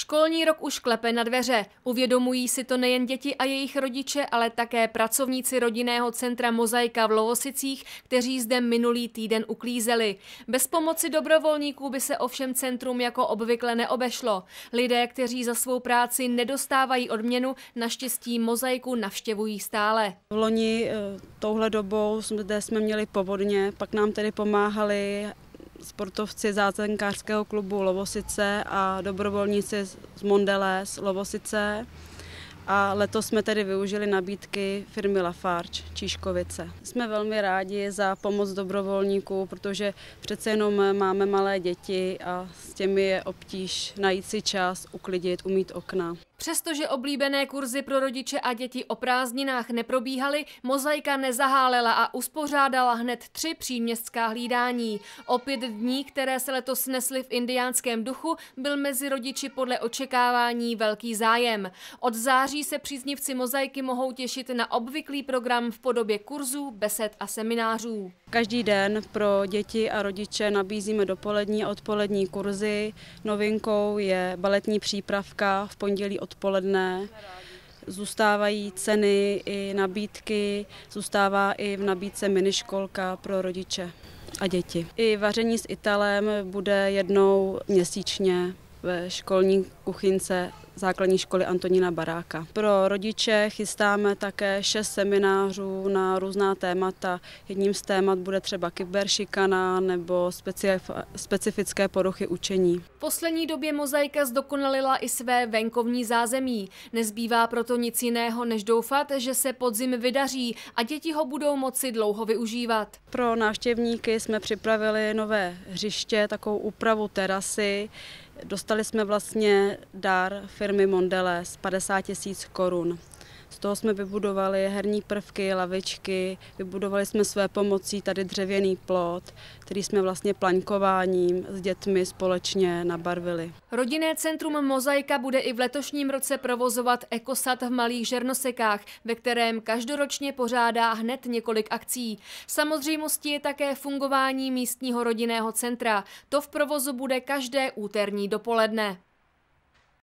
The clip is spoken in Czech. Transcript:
Školní rok už klepe na dveře. Uvědomují si to nejen děti a jejich rodiče, ale také pracovníci rodinného centra Mozaika v Lovosicích, kteří zde minulý týden uklízeli. Bez pomoci dobrovolníků by se ovšem centrum jako obvykle neobešlo. Lidé, kteří za svou práci nedostávají odměnu, naštěstí Mozaiku navštěvují stále. V loni eh, touhle dobou zde jsme měli povodně, pak nám tedy pomáhali sportovci zázenkářského klubu Lovosice a dobrovolníci z Mondelez Lovosice. A letos jsme tedy využili nabídky firmy Lafarge Číškovice. Jsme velmi rádi za pomoc dobrovolníků, protože přece jenom máme malé děti a těmi je obtíž najít si čas, uklidit, umít okna. Přestože oblíbené kurzy pro rodiče a děti o prázdninách neprobíhaly, Mozaika nezahálela a uspořádala hned tři příměstská hlídání. O pět dní, které se letos nesly v indiánském duchu, byl mezi rodiči podle očekávání velký zájem. Od září se příznivci Mozaiky mohou těšit na obvyklý program v podobě kurzů, besed a seminářů. Každý den pro děti a rodiče nabízíme dopolední a odpolední kurzy. Novinkou je baletní přípravka v pondělí odpoledne. Zůstávají ceny i nabídky, zůstává i v nabídce miniškolka pro rodiče a děti. I vaření s Italem bude jednou měsíčně ve školní kuchynce základní školy Antonína Baráka. Pro rodiče chystáme také šest seminářů na různá témata. Jedním z témat bude třeba kyberšikana nebo specifické poruchy učení. V poslední době Mozaika zdokonalila i své venkovní zázemí. Nezbývá proto nic jiného, než doufat, že se podzim vydaří a děti ho budou moci dlouho využívat. Pro návštěvníky jsme připravili nové hřiště, takovou úpravu terasy, Dostali jsme vlastně dar firmy Mondelez 50 tisíc korun. Z toho jsme vybudovali herní prvky, lavičky, vybudovali jsme své pomocí tady dřevěný plot, který jsme vlastně plaňkováním s dětmi společně nabarvili. Rodinné centrum Mozaika bude i v letošním roce provozovat Ekosat v Malých Žernosekách, ve kterém každoročně pořádá hned několik akcí. Samozřejmostí je také fungování místního rodinného centra. To v provozu bude každé úterní dopoledne.